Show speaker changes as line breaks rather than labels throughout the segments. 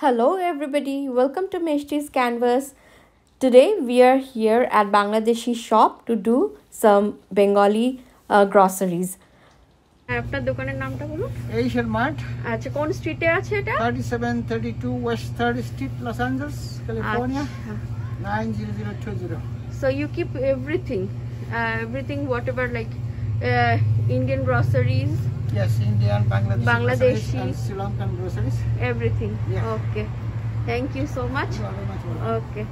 Hello everybody, welcome to Meshti's Canvas. Today we are here at Bangladeshi shop to do some Bengali uh, groceries.
আপনার দোকানের নামটা বলুন
Asian Mart,
আচ্ছা কোন স্ট্রিটে আছে এটা
3732 West 3rd Street, Los Angeles, California, 90020.
So you keep everything, uh, everything whatever like uh, Indian groceries,
Yes, Indian, Bangladeshi,
Bangladeshi.
groceries and Sri Lankan groceries.
everything.
Yeah.
Okay. Thank you so much.
You much.
Okay.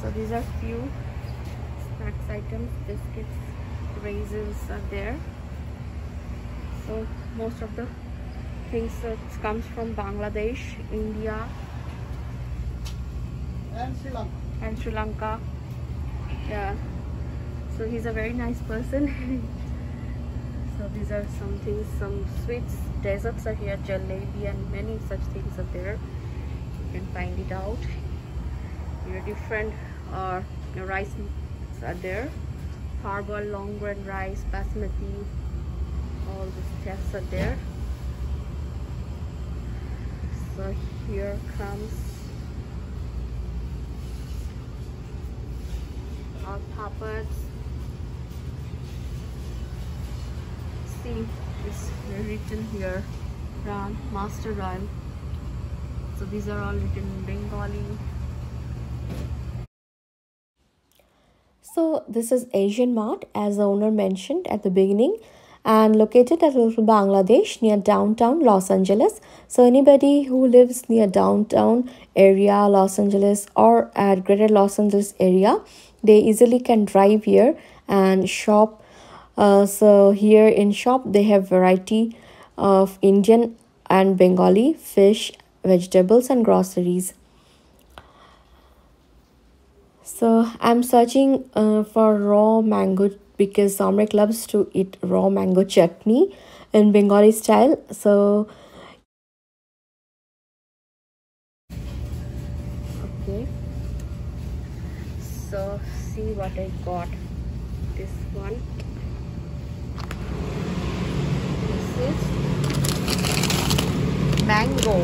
So these are few snacks items, biscuits, raisins are there. So most of the things that comes from Bangladesh, India,
and Sri Lanka.
and Sri Lanka. Yeah. So he's a very nice person. so these are some things, some sweets, desserts are here, jalebi and many such things are there. You can find it out. Here different uh, rice are there. Parboil, long grain rice, basmati, all the stuffs are there. So here comes all papads. It's written here, Ran Master Oil. So these are all written in Bengali.
So this is Asian Mart as the owner mentioned at the beginning and located at Little Bangladesh near downtown Los Angeles. So anybody who lives near downtown area Los Angeles or at greater Los Angeles area they easily can drive here and shop uh, so here in shop they have variety of Indian and Bengali fish vegetables and groceries so I'm searching uh, for raw mango because Samrik loves to eat raw mango chutney in Bengali style. So
Okay. So see what I got. This one. This is mango,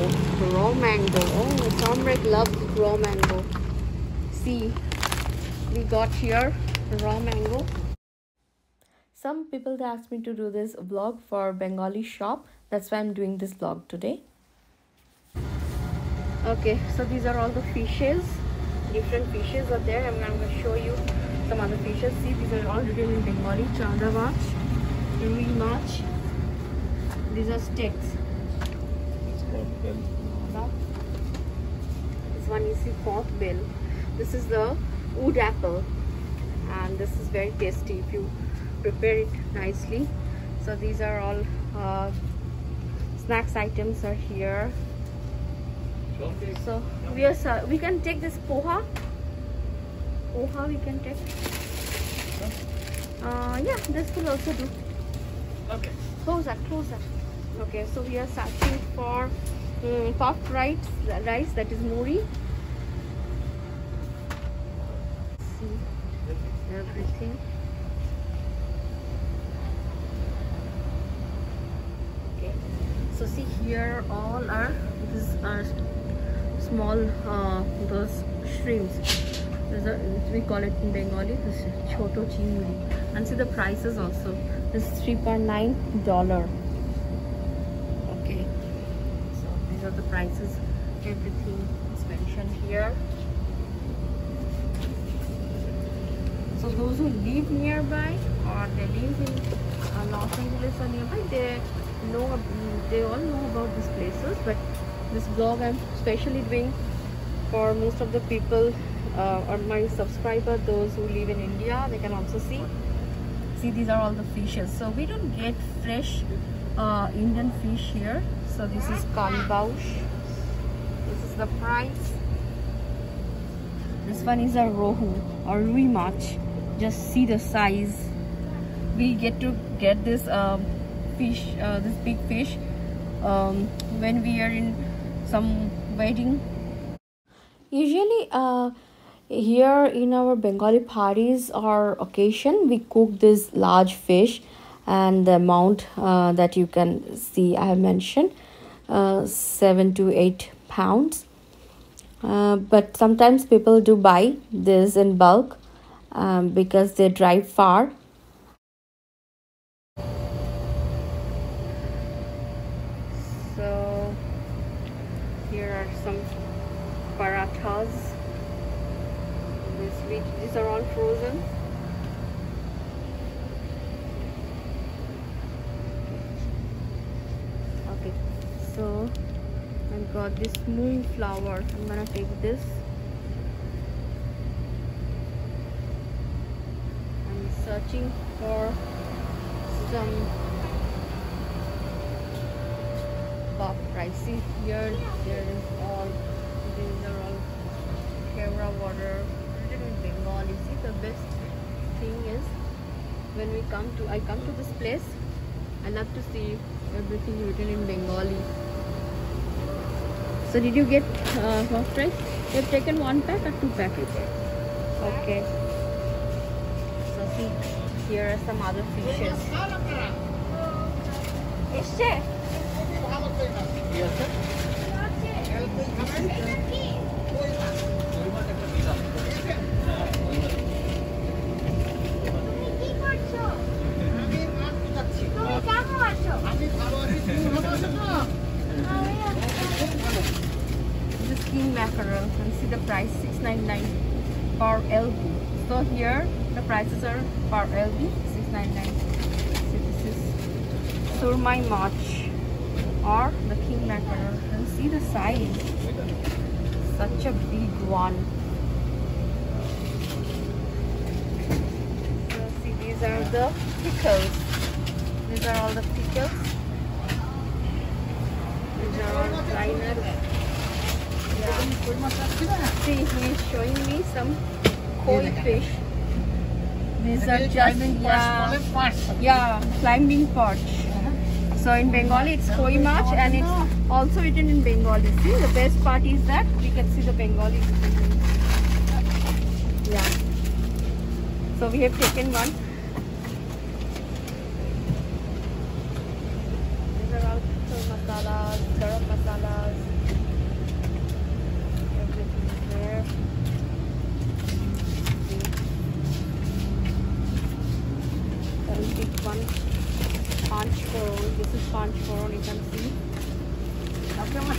raw mango. Oh, Samrik loves raw mango. See, we got here raw mango.
some people they asked me to do this vlog for Bengali shop. That's why I'm doing this vlog today.
Okay, so these are all the fishes. Different fishes are there. I'm, I'm going to show you some other fishes. See, these are all written in Bengali. Chanda mach, rui mach. These are sticks. This one you see pork bill. This is the wood apple, and this is very tasty if you prepare it nicely. So these are all uh, snacks items are here. So we are we can take this poha. Poha we can take. Uh, yeah, this will also do.
Okay.
Closer, closer. Okay, so we are searching for um, puffed rice, rice that is muri. See everything. Okay, so see here all are these are small uh, those shrimps. Are we call it in Bengali. This is choto chingri, and see the prices also. This is three point nine dollar. Okay, so these are the prices. Everything is mentioned here. So those who live nearby or they live in uh, Los Angeles or nearby, they know they all know about these places. But this blog I'm specially doing for most of the people uh, or my subscriber, those who live in India, they can also see. See, these are all the fishes. So we don't get fresh uh, Indian fish here. So this is kalibaush. This is the price. This one is a rohu or rui mach. Just see the size. We get to get this um, fish, uh, this big fish, um, when we are in some wedding.
Usually uh here in our Bengali parties or occasion we cook this large fish and the amount uh, that you can see I have mentioned uh, 7 to 8 pounds. Uh, but sometimes people do buy this in bulk um, because they drive far
so here are some parathas this which these are all frozen okay so I've got this moon flower. I'm gonna take this. I'm searching for some buff pricey here. There is all these are all camera water written in see the best thing is when we come to I come to this place I love to see everything written in Bengali. So did you get uh, half price? You have taken one pack or two packets? Okay. So see, here are some other fishes. Yes, sir. Price 6.99 per LB. So here the prices are per LB 6.99. So this is surmai mach or the king mackerel. And see the size. Such a big one. So see these are the pickles. These are all the pickles. These are all liners. See, he is showing me some koi fish. These are just yeah, uh, yeah, climbing perch. So in Bengali it's koi mach and it's also written in Bengali. See, the best part is that we can see the Bengali. Yeah. So we have taken one. These are all masalas, garam masalas. Everything is there one big one পাঁচ ফোড়ন this is panch phoron you can see
আপনি আমার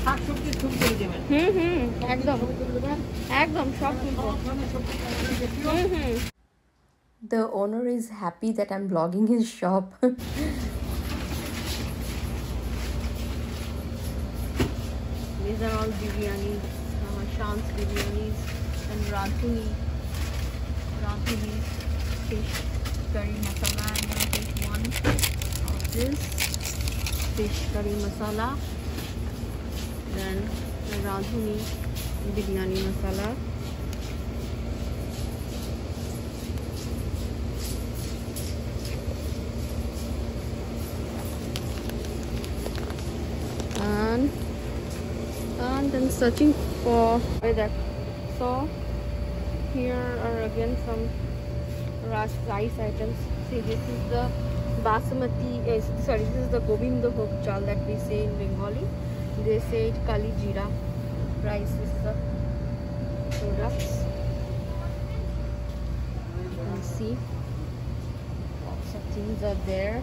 The owner is happy that I'm vlogging his shop.
These are all biryanis, uh, Shant's biryanis and Radhuni, Radhuni fish curry masala. I'm gonna take one of this fish curry masala. Then the Radhuni biryani masala. And and then searching for that so here are again some rice items see this is the basmati eh, sorry this is the govinda bhog chal that we say in bengali they say it kali jeera rice is the products and see lots of things are there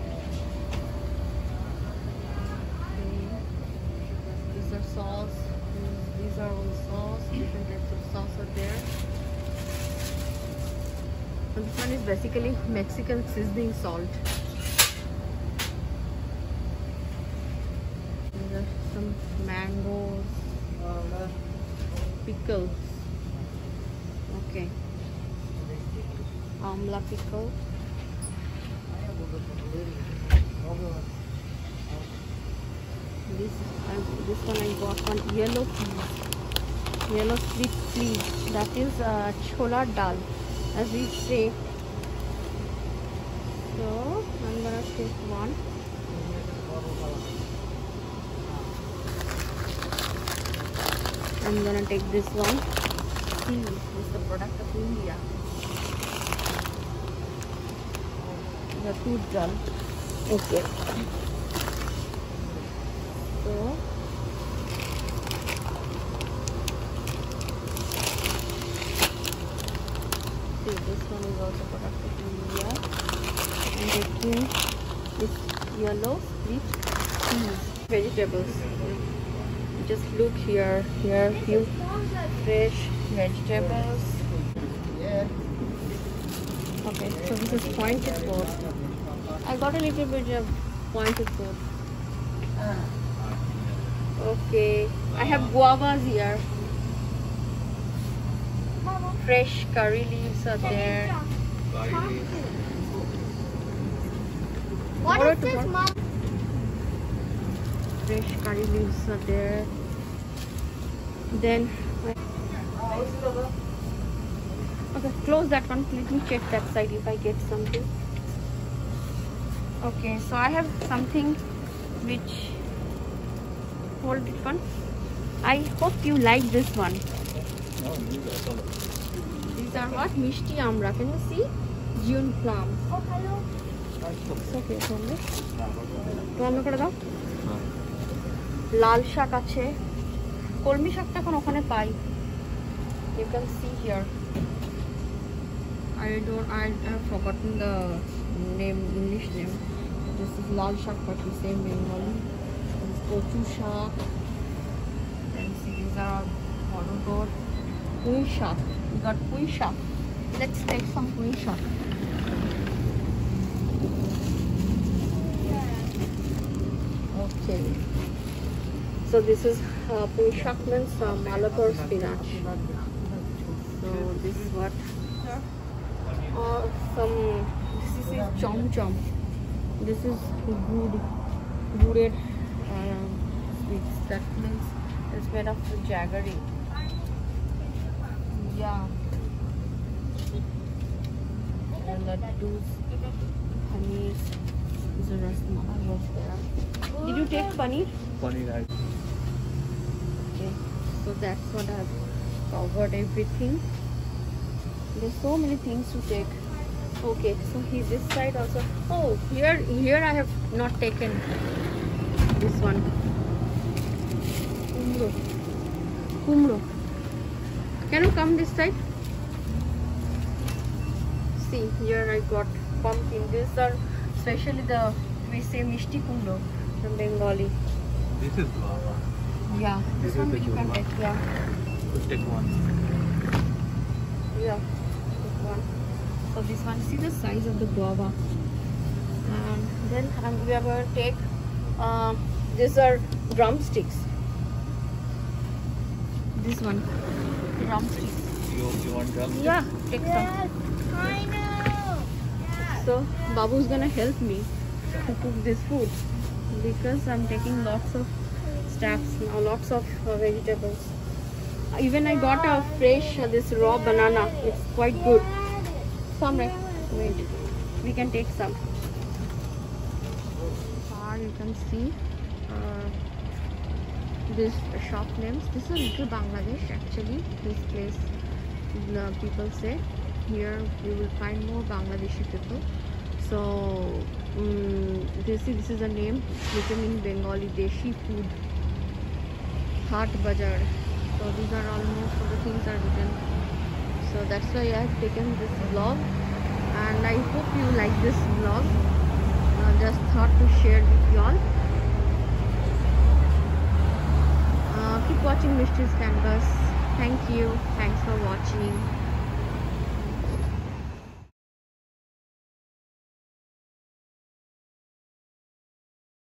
These are sauce. These- These are all sauce. Different types of sauce are there. And this one is basically Mexican seasoning salt. Some mangoes, pickles. Okay. Amla pickle. This I, this one I got one yellow pea, yellow sweet pea. That is uh, chola dal, as we say. So I'm gonna take one. I'm gonna take this one. See, this is the product of India. The food dal. Okay. So one is also India. And yellow split peas. Vegetables. Just look here. Here few fresh vegetables. Okay, so this is pointed food. I got a little bit of pointed food. Okay, I have guavas here fresh curry leaves are there.
What is this, mom?
fresh curry leaves are there. Then okay close that one. Let me check that side if i get something. Okay so i have something which hold it one. I hope you like this one
pizza hut
মিষ্টি আমরা কেন C জিউন plum লাল শাক আছে। কলমি শাকটা এখন ওখানে পাই। You can see here I dot I photon the name English name lal shak pakhi same Bengal কচু শাক। পুঁই শাক। We got pui shak. Let's take some pui shak. Okay. So this is uh, pui shak means uh, Malabar spinach. So this is what or some this is chom chom this is good gooded um, sweets that means it's made of jaggery yeah. And laddus, paneer, is a there. Did you take paneer?
Paneer, I.
Okay, so that's what I've covered everything. There's so many things to take. Okay, so here this side also. Oh, here, here I have not taken this one. Kumro. Kumro. Can you come this side? See, here I got pumpkin. These are especially the, we say mishti kundo from Bengali.
This is guava.
Yeah, this,
this
one you can take, yeah.
Take one.
Yeah, take one. So this one, see the size of the guava. And then and we are going to take, uh, these are drumsticks. This one drum.
You, you want rum?
Yeah, take
yes, some. I know. Yeah.
So Babu's gonna help me to cook this food because I'm taking lots of stuffs uh, lots of uh, vegetables. Even I got a fresh, uh, this raw banana. It's quite good. So wait, we can take some. Far you can see. Uh, this shop names. This is Little Bangladesh actually. This place uh, people say here you will find more Bangladeshi people. So um, this is this is a name written in Bengali Deshi food. Hart Bazaar. So these are all the things are written. So that's why I have taken this vlog and I hope you like this vlog. Uh, just thought to share with you all. Uh, keep watching Mishti's Canvas. Thank you. Thanks for watching.